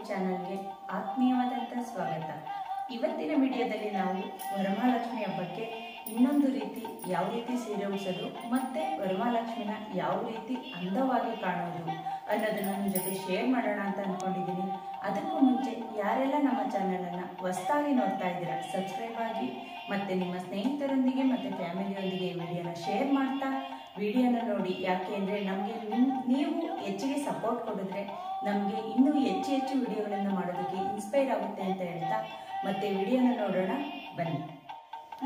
ಆತ್ಮೀಯವಾದಂಥ ಸ್ವಾಗತ. ಇವತ್ತಿನ ವಿಡಿಯೋದಲ್ಲಿ ನಾವು ವರಮಹಾಲಕ್ಷ್ಮಿ ಹಬ್ಬಕ್ಕೆ ಇನ್ನೊಂದು ರೀತಿ ಯಾವ ರೀತಿ ಸೀರೆ ಉಳಿಸೋದು ಮತ್ತು ವರಮಹಾಲಕ್ಷ್ಮಿನ ಯಾವ ರೀತಿ ಅಂದವಾಗಿ ಕಾಣೋದು ಅನ್ನೋದನ್ನು ನಿಮ್ಮ ಜೊತೆ ಶೇರ್ ಮಾಡೋಣ ಅಂತ ಅಂದ್ಕೊಂಡಿದ್ದೀನಿ ಅದಕ್ಕೂ ಮುಂಚೆ ಯಾರೆಲ್ಲ ನಮ್ಮ ಚಾನಲನ್ನು ಹೊಸ್ತಾಗಿ ನೋಡ್ತಾ ಇದ್ದೀರಾ ಸಬ್ಸ್ಕ್ರೈಬ್ ಆಗಿ ಮತ್ತು ನಿಮ್ಮ ಸ್ನೇಹಿತರೊಂದಿಗೆ ಮತ್ತು ಫ್ಯಾಮಿಲಿಯೊಂದಿಗೆ ಈ ವಿಡಿಯೋನ ಶೇರ್ ಮಾಡ್ತಾ ವಿಡಿಯೋನ ನೋಡಿ. ಯಾಕೆ ಅಂದರೆ ನಮಗೆ ನೀವು ಹೆಚ್ಚಿಗೆ ಸಪೋರ್ಟ್ ಕೊಡಿದ್ರೆ ನಮಗೆ ಇನ್ನೂ ಹೆಚ್ಚು ಹೆಚ್ಚು ವಿಡಿಯೋಗಳನ್ನು ಮಾಡೋದಕ್ಕೆ ಇನ್ಸ್ಪೈರ್ ಆಗುತ್ತೆ ಅಂತ ಹೇಳ್ತಾ ಮತ್ತೆ ವಿಡಿಯೋನ ನೋಡೋಣ. ಬನ್ನಿ.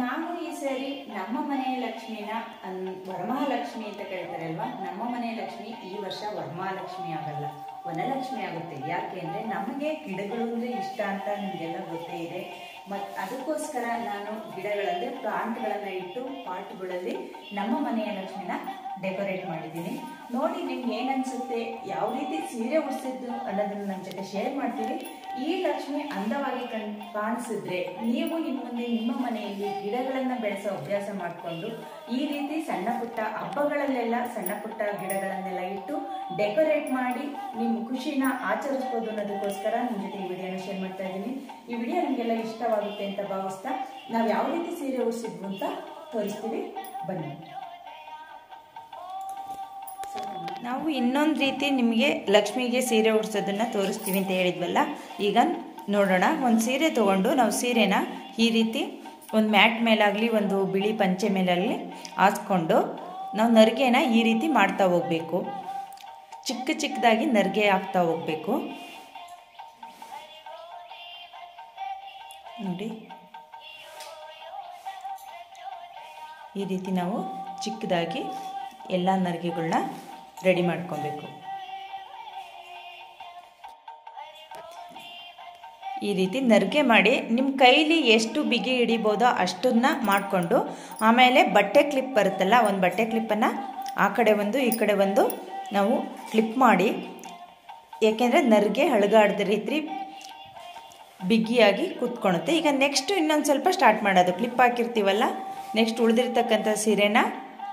ನಾನು ಈ ಸರಿ ನಮ್ಮ ಮನೆಯ ಲಕ್ಷ್ಮಿನ ವರಮಹಾಲಕ್ಷ್ಮಿ ಅಂತ ಕೇಳ್ತಾರಲ್ವಾ ನಮ್ಮ ಮನೆಯ ಲಕ್ಷ್ಮಿ ಈ ವರ್ಷ ವರಮಹಾಲಕ್ಷ್ಮಿ ಆಗಲ್ಲ. ವನಲಕ್ಷ್ಮಿ ಆಗುತ್ತೆ. ಯಾಕೆ ಅಂದರೆ ನಮಗೆ ಗಿಡಗಳು ಅಂದರೆ ಇಷ್ಟ ಅಂತ ನಿಮಗೆಲ್ಲ ಗೊತ್ತೇ ಇದೆ. ಮತ್ತು ಅದಕ್ಕೋಸ್ಕರ ನಾನು ಗಿಡಗಳಂದರೆ ಪ್ಲಾಂಟ್ಗಳನ್ನು ಇಟ್ಟು ಪಾಟ್ಗಳಲ್ಲಿ ನಮ್ಮ ಮನೆಯ ಲಕ್ಷ್ಮಿನ ಡೆಕೋರೇಟ್ ಮಾಡಿದ್ದೀನಿ. ನೋಡಿ ನಿಮ್ಗೆ ಏನು ಅನಿಸುತ್ತೆ? ಯಾವ ರೀತಿ ಸೀರೆ ಉಡಿಸಿದ್ದು ಅನ್ನೋದನ್ನ ನನ್ನ ಜೊತೆ ಶೇರ್ ಮಾಡ್ತೀವಿ. ಈ ಲಕ್ಷ್ಮಿ ಅಂದವಾಗಿ ಕಣ್, ಕಾಣಿಸಿದ್ರೆ ನೀವು ಇನ್ನು ಮುಂದೆ ನಿಮ್ಮ ಮನೆಯಲ್ಲಿ ಗಿಡಗಳನ್ನು ಬೆಳೆಸೋ ಅಭ್ಯಾಸ ಮಾಡಿಕೊಂಡು, ಈ ರೀತಿ ಸಣ್ಣ ಪುಟ್ಟ ಹಬ್ಬಗಳಲ್ಲೆಲ್ಲ ಸಣ್ಣ ಪುಟ್ಟ ಗಿಡಗಳನ್ನೆಲ್ಲ ಇಟ್ಟು ಡೆಕೋರೇಟ್ ಮಾಡಿ ನಿಮ್ಮ ಖುಷಿನ ಆಚರಿಸ್ಬೋದು ಅನ್ನೋದಕ್ಕೋಸ್ಕರ ನಿಮ್ಮ ಜೊತೆ ಈ ವಿಡಿಯೋನ ಶೇರ್ ಮಾಡ್ತಾ ಇದ್ದೀನಿ. ಈ ವಿಡಿಯೋ ನಿಮಗೆಲ್ಲ ಇಷ್ಟವಾಗುತ್ತೆ ಅಂತ ಭಾವಿಸ್ತಾ ನಾವು ಯಾವ ರೀತಿ ಸೀರೆ ಉಡಿಸಿದ್ವು ಅಂತ ತೋರಿಸ್ತೀವಿ. ಬನ್ನಿ. ನಾವು ಇನ್ನೊಂದು ರೀತಿ ನಿಮಗೆ ಲಕ್ಷ್ಮಿಗೆ ಸೀರೆ ಉಡ್ಸೋದನ್ನ ತೋರಿಸ್ತೀವಿ ಅಂತ ಹೇಳಿದ್ವಲ್ಲ, ಈಗ ನೋಡೋಣ. ಒಂದು ಸೀರೆ ತೊಗೊಂಡು ನಾವು ಸೀರೆನ ಈ ರೀತಿ ಒಂದು ಮ್ಯಾಟ್ ಮೇಲಾಗಲಿ, ಒಂದು ಬಿಳಿ ಪಂಚೆ ಮೇಲಾಗಲಿ ಹಾಸ್ಕೊಂಡು ನಾವು ನರಿಗೆನ ಈ ರೀತಿ ಮಾಡ್ತಾ ಹೋಗಬೇಕು. ಚಿಕ್ಕ ಚಿಕ್ಕದಾಗಿ ನರಿಗೆ ಹಾಕ್ತಾ ಹೋಗಬೇಕು. ನೋಡಿ. ಈ ರೀತಿ ನಾವು ಚಿಕ್ಕದಾಗಿ ಎಲ್ಲ ನರಿಗೆಗಳನ್ನ ರೆಡಿ ಮಾಡ್ಕೊಬೇಕು. ಈ ರೀತಿ ನರಿಗೆ ಮಾಡಿ ನಿಮ್ಮ ಕೈಲಿ ಎಷ್ಟು ಬಿಗಿ ಹಿಡಿಬೋದೋ ಅಷ್ಟನ್ನ ಮಾಡಿಕೊಂಡು ಆಮೇಲೆ ಬಟ್ಟೆ ಕ್ಲಿಪ್ ಬರುತ್ತಲ್ಲ ಒಂದು ಬಟ್ಟೆ ಕ್ಲಿಪ್ಪನ್ನು ಆ ಕಡೆ ಒಂದು, ಈ ಕಡೆ ಒಂದು ನಾವು ಕ್ಲಿಪ್ ಮಾಡಿ, ಏಕೆಂದರೆ ನರಿಗೆ ಹಳಗಾಡ್ದ ರೀತಿ ಬಿಗಿಯಾಗಿ ಕೂತ್ಕೊಳುತ್ತೆ ಈಗ ನೆಕ್ಸ್ಟ್ ಇನ್ನೊಂದು ಸ್ವಲ್ಪ ಸ್ಟಾರ್ಟ್ ಮಾಡೋದು. ಕ್ಲಿಪ್ ಹಾಕಿರ್ತೀವಲ್ಲ? ನೆಕ್ಸ್ಟ್ ಉಳಿದಿರ್ತಕ್ಕಂಥ ಸೀರೆನ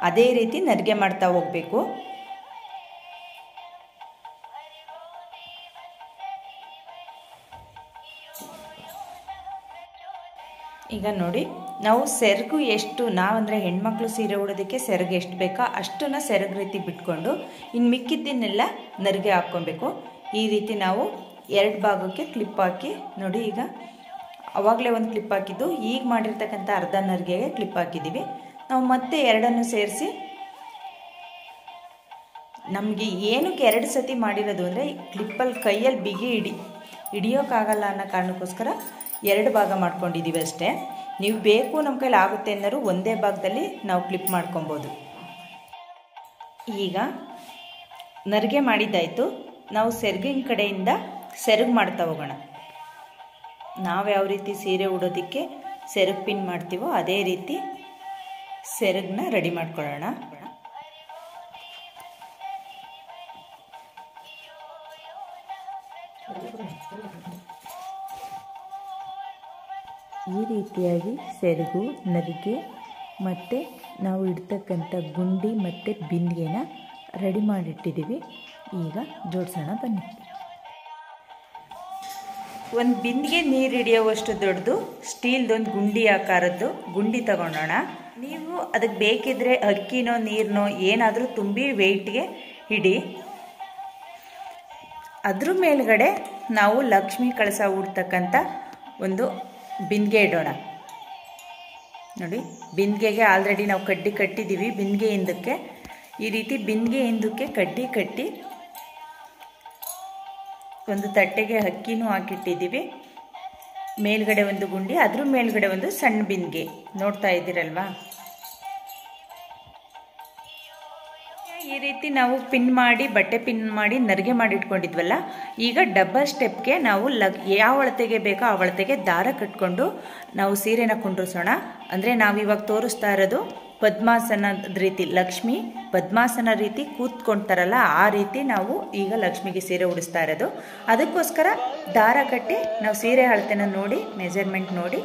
ಅದೇ ರೀತಿ ನರಿಗೆ ಮಾಡ್ತಾ ಹೋಗಬೇಕು. ಈಗ ನೋಡಿ, ನಾವು ಸೆರಗು ಎಷ್ಟು, ನಾವಂದರೆ ಹೆಣ್ಮಕ್ಳು ಸೀರೆ ಉಡೋದಕ್ಕೆ ಸೆರಗು ಎಷ್ಟು ಬೇಕೋ ಅಷ್ಟನ್ನು ಸೆರಗು ರೀತಿ ಬಿಟ್ಕೊಂಡು ಇನ್ನು ಮಿಕ್ಕಿದ್ದನ್ನೆಲ್ಲ ನರಿಗೆ ಹಾಕ್ಕೊಬೇಕು. ಈ ರೀತಿ ನಾವು ಎರಡು ಭಾಗಕ್ಕೆ ಕ್ಲಿಪ್ ಹಾಕಿ ನೋಡಿ ಈಗ ಅವಾಗಲೇ ಒಂದು ಕ್ಲಿಪ್ ಹಾಕಿದ್ದು. ಈಗ ಮಾಡಿರ್ತಕ್ಕಂಥ ಅರ್ಧ ನರಿಗೆಗೆ ಕ್ಲಿಪ್ ಹಾಕಿದ್ದೀವಿ. ನಾವು ಮತ್ತೆ ಎರಡನ್ನು ಸೇರಿಸಿ ನಮಗೆ ಏನಕ್ಕೆ ಎರಡು ಸತಿ ಮಾಡಿರೋದು ಅಂದರೆ ಕ್ಲಿಪ್ಪಲ್ಲಿ ಕೈಯಲ್ಲಿ ಬಿಗಿ ಹಿಡಿ, ಹಿಡಿಯೋಕ್ಕಾಗಲ್ಲ ಅನ್ನೋ ಕಾರಣಕ್ಕೋಸ್ಕರ ಎರಡು ಭಾಗ ಮಾಡ್ಕೊಂಡಿದ್ದೀವಿ ಅಷ್ಟೇ. ನೀವು ಬೇಕು ನಮ್ಮ ಕೈಲಿ ಆಗುತ್ತೆ ಅನ್ನೋರು ಒಂದೇ ಭಾಗದಲ್ಲಿ ನಾವು ಕ್ಲಿಪ್ ಮಾಡ್ಕೊಬೋದು. ಈಗ ನರಿಗೆ ಮಾಡಿದ್ದಾಯಿತು. ನಾವು ಸೆರ್ಗಿನ ಕಡೆಯಿಂದ ಸೆರಗು ಮಾಡ್ತಾ ಹೋಗೋಣ. ನಾವು ಯಾವ ರೀತಿ ಸೀರೆ ಉಡೋದಕ್ಕೆ ಸೆರಗು ಪಿನ್ ಮಾಡ್ತೀವೋ ಅದೇ ರೀತಿ ಸೆರಗನ್ನ ರೆಡಿ ಮಾಡ್ಕೊಳ್ಳೋಣ. ಈ ರೀತಿಯಾಗಿ ಸೆರಗು, ನದಿಗೆ ಮತ್ತು ನಾವು ಇಡ್ತಕ್ಕಂಥ ಗುಂಡಿ ಮತ್ತು ಬಿಂದಿಗೆನ ರೆಡಿ ಮಾಡಿಟ್ಟಿದ್ದೀವಿ. ಈಗ ಜೋಡಿಸೋಣ ಬನ್ನಿ. ಒಂದು ಬಿಂದಿಗೆ ನೀರು ಹಿಡಿಯೋವಷ್ಟು ದೊಡ್ಡದು, ಸ್ಟೀಲ್ದೊಂದು ಗುಂಡಿ ಆಕಾರದ್ದು, ಗುಂಡಿ ತಗೊಳ್ಳೋಣ ನೀವು ಅದಕ್ಕೆ ಬೇಕಿದ್ರೆ ಅಕ್ಕಿನೋ ನೀರನ್ನೋ ಏನಾದರೂ ತುಂಬಿ ವೆಯ್ಟ್ಗೆ ಹಿಡಿ. ಅದ್ರ ಮೇಲ್ಗಡೆ ನಾವು ಲಕ್ಷ್ಮಿ ಕಳಸ ಉಡ್ತಕ್ಕಂಥ ಒಂದು ಬಿಂದಿಗೆ ಇಡೋಣ. ನೋಡಿ, ಬಿಂದಿಗೆಗೆ ಆಲ್ರೆಡಿ ನಾವು ಕಡ್ಡಿ ಕಟ್ಟಿದ್ದೀವಿ. ಬಿಂದಿಗೆ ಹಿಂದಕ್ಕೆ ಈ ರೀತಿ ಬಿಂದಿಗೆ ಹಿಂದಕ್ಕೆ ಕಡ್ಡಿ ಕಟ್ಟಿ ಒಂದು ತಟ್ಟೆಗೆ ಅಕ್ಕಿನೂ ಹಾಕಿಟ್ಟಿದ್ದೀವಿ. ಮೇಲ್ಗಡೆ ಒಂದು ಗುಂಡಿ ಅದ್ರ ಮೇಲ್ಗಡೆ ಒಂದು ಸಣ್ಣ ಬಿಂದಿಗೆ. ನೋಡ್ತಾ ಇದ್ದೀರಲ್ವಾ? ಈ ರೀತಿ ನಾವು ಪಿನ್ ಮಾಡಿ, ಬಟ್ಟೆ ಪಿನ್ ಮಾಡಿ, ನರಿಗೆ ಮಾಡಿ ಇಟ್ಕೊಂಡಿದ್ವಲ್ಲ, ಈಗ ಡಬಲ್ ಸ್ಟೆಪ್ಗೆ ನಾವು ಲಗ್, ಯಾವ ಅಳತೆಗೆ ಬೇಕೋ ಆ ಅಳತೆಗೆ ದಾರ ಕಟ್ಕೊಂಡು ನಾವು ಸೀರೆನ ಕುಂಡ್ರಿಸೋಣ. ಅಂದರೆ ನಾವಿವಾಗ ತೋರಿಸ್ತಾ ಇರೋದು ಪದ್ಮಾಸನದ ರೀತಿ ಲಕ್ಷ್ಮಿ, ಪದ್ಮಾಸನ ರೀತಿ ಕೂತ್ಕೊಳ್ತಾರಲ್ಲ ಆ ರೀತಿ ನಾವು ಈಗ ಲಕ್ಷ್ಮಿಗೆ ಸೀರೆ ಉಡಿಸ್ತಾ ಇರೋದು. ಅದಕ್ಕೋಸ್ಕರ ದಾರ ಕಟ್ಟಿ ನಾವು ಸೀರೆ ಅಳತೆನ ನೋಡಿ ಮೆಜರ್ಮೆಂಟ್ ನೋಡಿ,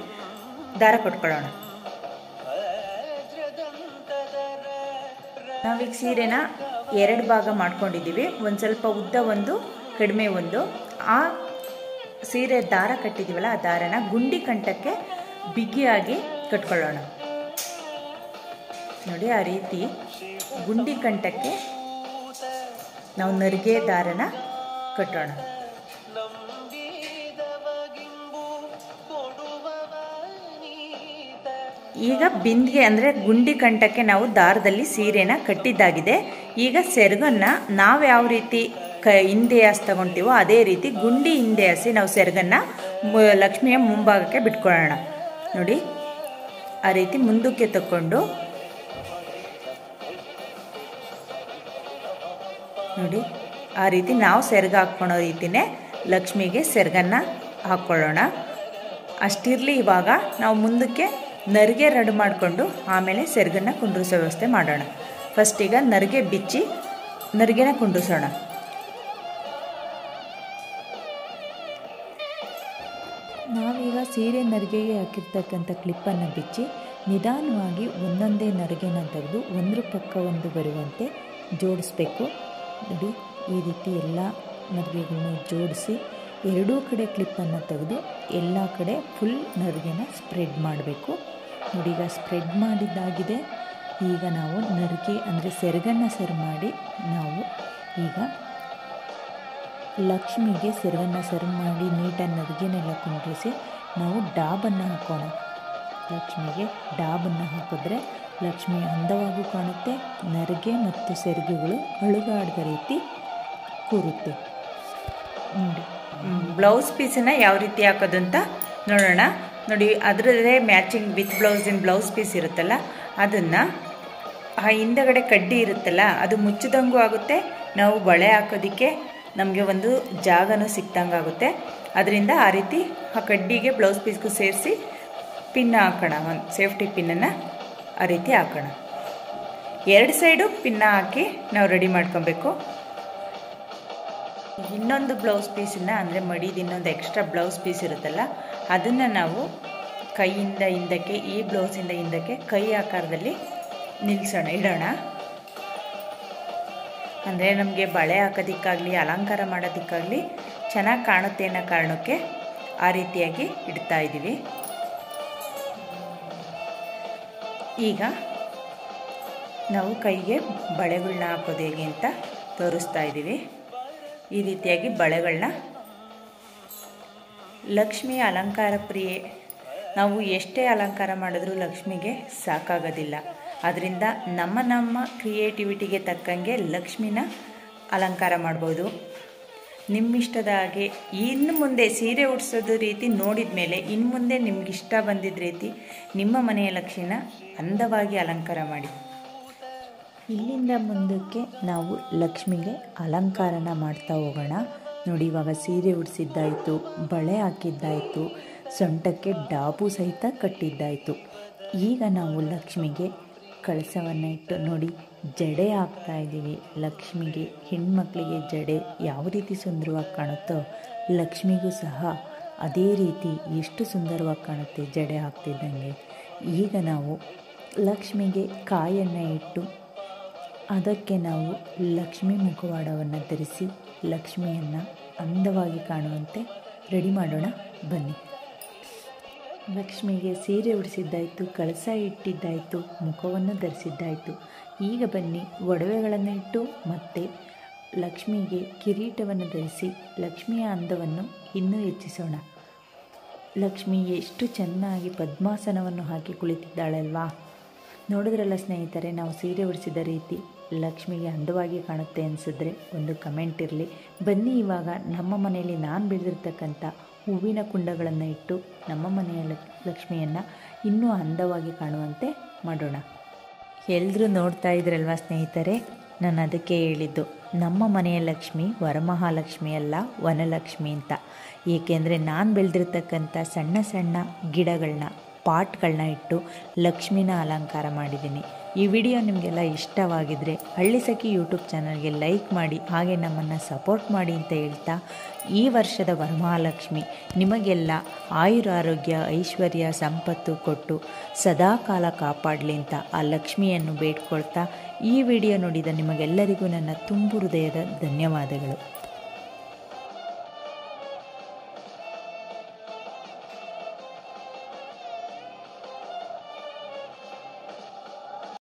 ದಾರ ಕಟ್ಕೊಳ್ಳೋಣ. ನಾವೀಗ ಸೀರೆನ ಎರಡು ಭಾಗ ಮಾಡ್ಕೊಂಡಿದ್ದೀವಿ. ಒಂದು ಸ್ವಲ್ಪ ಉದ್ದ ಒಂದು, ಕಡಿಮೆ ಒಂದು. ಆ ಸೀರೆ ದಾರ ಕಟ್ಟಿದ್ದೀವಲ್ಲ ಆ ದಾರನ ಗುಂಡಿ ಕಂಠಕ್ಕೆ ಬಿಗಿಯಾಗಿ ಕಟ್ಕೊಳ್ಳೋಣ. ನೋಡಿ ಆ ರೀತಿ ಗುಂಡಿ ಕಂಠಕ್ಕೆ ನಾವು ನರಿಗೆ ದಾರನ ಕಟ್ಟೋಣ. ಈಗ ಬಿಂದಿಗೆ ಅಂದರೆ ಗುಂಡಿ ಕಂಠಕ್ಕೆ ನಾವು ದಾರದಲ್ಲಿ ಸೀರೆನ ಕಟ್ಟಿದ್ದಾಗಿದೆ. ಈಗ ಸೆರಗನ್ನು ನಾವು ಯಾವ ರೀತಿ ಕ ಹಿಂದೆ ಹಸಿ ತಗೊತೀವೋ ಅದೇ ರೀತಿ ಗುಂಡಿ ಹಿಂದೆ ಹಸಿ ನಾವು ಸೆರಗನ್ನು ಲಕ್ಷ್ಮಿಯ ಮುಂಭಾಗಕ್ಕೆ ಬಿಟ್ಕೊಳ್ಳೋಣ. ನೋಡಿ ಆ ರೀತಿ ಮುಂದಕ್ಕೆ ತಕ್ಕೊಂಡು ನೋಡಿ. ಆ ರೀತಿ ನಾವು ಸೆರಗ ಹಾಕ್ಕೊಳ್ಳೋ ರೀತಿಯೇ ಲಕ್ಷ್ಮಿಗೆ ಸೆರಗನ್ನ ಹಾಕ್ಕೊಳ್ಳೋಣ. ಅಷ್ಟಿರಲಿ ಇವಾಗ ನಾವು ಮುಂದಕ್ಕೆ ನರಿಗೆ ರಡ್ ಮಾಡಿಕೊಂಡು ಆಮೇಲೆ ಸೆರಗನ್ನ ಕುಂಡ್ರಿಸೋ ವ್ಯವಸ್ಥೆ ಮಾಡೋಣ. ಫಸ್ಟ್ ಈಗ ನರಿಗೆ ಬಿಚ್ಚಿ ನರಿಗೆನ ಕುಂಡ್ರಿಸೋಣ. ನಾವೀಗ ಸೀರೆ ನರಿಗೆಗೆ ಹಾಕಿರ್ತಕ್ಕಂಥ ಕ್ಲಿಪ್ಪನ್ನು ಬಿಚ್ಚಿ ನಿಧಾನವಾಗಿ ಒಂದೊಂದೇ ನರಿಗೆನ ತೆಗೆದು ಒಂದರ ಪಕ್ಕ ಒಂದು ಬರುವಂತೆ ಜೋಡಿಸ್ಬೇಕು. ನೋಡಿ, ಈ ರೀತಿ ಎಲ್ಲ ನರಿಗೆಗಳನ್ನ ಜೋಡಿಸಿ ಎರಡೂ ಕಡೆ ಕ್ಲಿಪ್ಪನ್ನು ತೆಗೆದು ಎಲ್ಲ ಕಡೆ ಫುಲ್ ನರಿಗೆನ ಸ್ಪ್ರೆಡ್ ಮಾಡಬೇಕು. ನೋಡಿ, ಈಗ ಸ್ಪ್ರೆಡ್ ಮಾಡಿದ್ದಾಗಿದೆ. ಈಗ ನಾವು ನರಿಗೆ ಅಂದರೆ ಸೆರಗನ್ನು ಸರಿ ಮಾಡಿ ನಾವು ಈಗ ಲಕ್ಷ್ಮಿಗೆ ಸೆರಗನ್ನು ಸರ್ವ್ ಮಾಡಿ ನೀಟಾಗಿ ನರಿಗೆನೆಲ್ಲ ಕುಂಡ್ರಿಸಿ ನಾವು ಡಾಬನ್ನು ಹಾಕೋಣ. ಲಕ್ಷ್ಮಿಗೆ ಡಾಬನ್ನು ಹಾಕಿದ್ರೆ ಲಕ್ಷ್ಮಿ ಅಂದವಾಗೂ ಕಾಣುತ್ತೆ. ನರಿಗೆ ಮತ್ತು ಸೆರಗುಗಳು ಅಳುಗಾಡದ ರೀತಿ ಕೂರುತ್ತೆ. ನೋಡಿ. ಬ್ಲೌಸ್ ಪೀಸನ್ನು ಯಾವ ರೀತಿ ಹಾಕೋದು ಅಂತ ನೋಡೋಣ. ನೋಡಿ ಅದರದ್ದೇ ಮ್ಯಾಚಿಂಗ್ ವಿತ್ ಬ್ಲೌಸಿನ ಬ್ಲೌಸ್ ಪೀಸ್ ಇರುತ್ತಲ್ಲ, ಅದನ್ನು ಆ ಹಿಂದಗಡೆ ಕಡ್ಡಿ ಇರುತ್ತಲ್ಲ, ಅದು ಮುಚ್ಚಿದಂಗೂ ಆಗುತ್ತೆ. ನಾವು ಬಳೆ ಹಾಕೋದಕ್ಕೆ ನಮಗೆ ಒಂದು ಜಾಗನೂ ಸಿಕ್ತಂಗೆ ಆಗುತ್ತೆ. ಅದರಿಂದ ಆ ರೀತಿ ಆ ಕಡ್ಡಿಗೆ ಬ್ಲೌಸ್ ಪೀಸ್ಗೂ ಸೇರಿಸಿ ಪಿನ್ ಹಾಕೋಣ, ಒಂದು ಸೇಫ್ಟಿ ಪಿನ್ನನ್ನು ಆ ರೀತಿ ಹಾಕೋಣ. ಎರಡು ಸೈಡು ಪಿನ್ನ ಹಾಕಿ ನಾವು ರೆಡಿ ಮಾಡ್ಕೊಬೇಕು. ಇನ್ನೊಂದು ಬ್ಲೌಸ್ ಪೀಸನ್ನ, ಅಂದರೆ ಮಡಿದು ಇನ್ನೊಂದು ಎಕ್ಸ್ಟ್ರಾ ಬ್ಲೌಸ್ ಪೀಸ್ ಇರುತ್ತಲ್ಲ, ಅದನ್ನು ನಾವು ಕೈಯಿಂದ ಹಿಂದಕ್ಕೆ, ಈ ಬ್ಲೌಸಿಂದ ಹಿಂದಕ್ಕೆ ಕೈ ಆಕಾರದಲ್ಲಿ ನಿಲ್ಲಿಸೋಣ ಇಡೋಣ. ಅಂದರೆ ನಮಗೆ ಬಳೆ ಹಾಕೋದಕ್ಕಾಗಲಿ, ಅಲಂಕಾರ ಮಾಡೋದಕ್ಕಾಗಲಿ ಚೆನ್ನಾಗಿ ಕಾಣುತ್ತೆ ಅನ್ನೋ ಕಾರಣಕ್ಕೆ ಆ ರೀತಿಯಾಗಿ ಇಡ್ತಾ ಇದ್ದೀವಿ ಈಗ ನಾವು ಕೈಗೆ ಬಳೆಗಳನ್ನ ಹಾಕೋದು ಹೇಗೆ ಅಂತ ತೋರಿಸ್ತಾ ಇದ್ದೀವಿ. ಈ ರೀತಿಯಾಗಿ ಬಳೆಗಳನ್ನ ಲಕ್ಷ್ಮಿ ಅಲಂಕಾರ ಪ್ರಿಯೆ. ನಾವು ಎಷ್ಟೇ ಅಲಂಕಾರ ಮಾಡಿದ್ರೂ ಲಕ್ಷ್ಮಿಗೆ ಸಾಕಾಗೋದಿಲ್ಲ. ಅದರಿಂದ ನಮ್ಮ ನಮ್ಮ ಕ್ರಿಯೇಟಿವಿಟಿಗೆ ತಕ್ಕಂಗೆ ಲಕ್ಷ್ಮಿನ ಅಲಂಕಾರ ಮಾಡ್ಬೋದು. ನಿಮ್ಮಿಷ್ಟದ ಹಾಗೆ ಇನ್ನು ಮುಂದೆ ಸೀರೆ ಉಡಿಸೋದು ರೀತಿ ನೋಡಿದ ಮೇಲೆ ಇನ್ನು ಮುಂದೆ ನಿಮ್ಗೆ ಇಷ್ಟ ಬಂದಿದ್ದ ರೀತಿ ನಿಮ್ಮ ಮನೆಯ ಲಕ್ಷಣ ಅಂದವಾಗಿ ಅಲಂಕಾರ ಮಾಡಿ. ಇಲ್ಲಿಂದ ಮುಂದಕ್ಕೆ ನಾವು ಲಕ್ಷ್ಮಿಗೆ ಅಲಂಕಾರನ ಮಾಡ್ತಾ ಹೋಗೋಣ. ನೋಡಿ, ಇವಾಗ ಸೀರೆ ಉಡಿಸಿದ್ದಾಯಿತು, ಬಳೆ ಹಾಕಿದ್ದಾಯಿತು, ಸೊಂಟಕ್ಕೆ ಡಾಬು ಸಹಿತ ಕಟ್ಟಿದ್ದಾಯಿತು. ಈಗ ನಾವು ಲಕ್ಷ್ಮಿಗೆ ಕಳಸವನ್ನು ಇಟ್ಟು ನೋಡಿ ಜಡೆ ಆಗ್ತಾ ಇದ್ದೀವಿ ಲಕ್ಷ್ಮಿಗೆ ಹೆಣ್ಮಕ್ಳಿಗೆ ಜಡೆ ಯಾವ ರೀತಿ ಸುಂದರವಾಗಿ ಕಾಣುತ್ತೋ ಲಕ್ಷ್ಮಿಗೂ ಸಹ ಅದೇ ರೀತಿ ಎಷ್ಟು ಸುಂದರವಾಗಿ ಕಾಣುತ್ತೆ ಜಡೆ ಆಗ್ತಿದ್ದಂಗೆ. ಈಗ ನಾವು ಲಕ್ಷ್ಮಿಗೆ ಕಾಯನ್ನು ಇಟ್ಟು ಅದಕ್ಕೆ ನಾವು ಲಕ್ಷ್ಮಿ ಮುಖವಾಡವನ್ನು ಧರಿಸಿ ಲಕ್ಷ್ಮಿಯನ್ನು ಅಂದವಾಗಿ ಕಾಣುವಂತೆ ರೆಡಿ ಮಾಡೋಣ. ಬನ್ನಿ. ಲಕ್ಷ್ಮಿಗೆ ಸೀರೆ ಉಡಿಸಿದ್ದಾಯಿತು, ಕಳಸ ಇಟ್ಟಿದ್ದಾಯಿತು, ಮುಖವನ್ನು ಧರಿಸಿದ್ದಾಯಿತು. ಈಗ ಬನ್ನಿ, ಒಡವೆಗಳನ್ನು ಇಟ್ಟು ಮತ್ತೆ ಲಕ್ಷ್ಮಿಗೆ ಕಿರೀಟವನ್ನು ಧರಿಸಿ ಲಕ್ಷ್ಮಿಯ ಅಂದವನ್ನು ಇನ್ನೂ ಹೆಚ್ಚಿಸೋಣ. ಲಕ್ಷ್ಮಿ ಎಷ್ಟು ಚೆನ್ನಾಗಿ ಪದ್ಮಾಸನವನ್ನು ಹಾಕಿ ಕುಳಿತಿದ್ದಾಳಲ್ವಾ? ನೋಡಿದ್ರಲ್ಲ ಸ್ನೇಹಿತರೆ, ನಾವು ಸೀರೆ ಉಡಿಸಿದ ರೀತಿ ಲಕ್ಷ್ಮಿಗೆ ಅಂದವಾಗಿ ಕಾಣುತ್ತೆ ಅನಿಸಿದ್ರೆ ಒಂದು ಕಮೆಂಟ್ ಇರಲಿ. ಬನ್ನಿ ಇವಾಗ, ನಮ್ಮ ಮನೆಯಲ್ಲಿ ನಾನು ಬೆಳೆದಿರ್ತಕ್ಕಂಥ ಹೂವಿನ ಕುಂಡಗಳನ್ನು ಇಟ್ಟು ನಮ್ಮ ಮನೆಯ ಲಕ್- ಲಕ್ಷ್ಮಿಯನ್ನು ಇನ್ನೂ ಅಂದವಾಗಿ ಕಾಣುವಂತೆ ಮಾಡೋಣ. ಎಲ್ಲರೂ ನೋಡ್ತಾ ಇದ್ರಲ್ವ ಸ್ನೇಹಿತರೆ? ನಾನು ಅದಕ್ಕೆ ಹೇಳಿದ್ದು, ನಮ್ಮ ಮನೆಯ ಲಕ್ಷ್ಮಿ ವರಮಹಾಲಕ್ಷ್ಮಿ ಅಲ್ಲ ವನಲಕ್ಷ್ಮಿ ಅಂತ. ಏಕೆಂದರೆ ನಾನು ಬೆಳೆದಿರ್ತಕ್ಕಂಥ ಸಣ್ಣ ಸಣ್ಣ ಗಿಡಗಳನ್ನ ಪಾಟ್ಗಳನ್ನ ಇಟ್ಟು ಲಕ್ಷ್ಮಿನ ಅಲಂಕಾರ ಮಾಡಿದ್ದೀನಿ. ಈ ವಿಡಿಯೋ ನಿಮಗೆಲ್ಲ ಇಷ್ಟವಾಗಿದ್ದರೆ ಹಳ್ಳಿ ಸಖಿ ಯೂಟ್ಯೂಬ್ ಚಾನಲ್ಗೆ ಲೈಕ್ ಮಾಡಿ, ಹಾಗೆ ನಮ್ಮನ್ನು ಸಪೋರ್ಟ್ ಮಾಡಿ ಅಂತ ಹೇಳ್ತಾ ಈ ವರ್ಷದ ವರಮಹಾಲಕ್ಷ್ಮಿ ನಿಮಗೆಲ್ಲ ಆಯುರಾರೋಗ್ಯ ಐಶ್ವರ್ಯ, ಸಂಪತ್ತು ಕೊಟ್ಟು ಸದಾಕಾಲ ಕಾಪಾಡಲಿ ಅಂತ ಆ ಲಕ್ಷ್ಮಿಯನ್ನು ಬೇಡ್ಕೊಳ್ತಾ ಈ ವಿಡಿಯೋ ನೋಡಿದ ನಿಮಗೆಲ್ಲರಿಗೂ ನನ್ನ ತುಂಬು ಹೃದಯದ ಧನ್ಯವಾದಗಳು.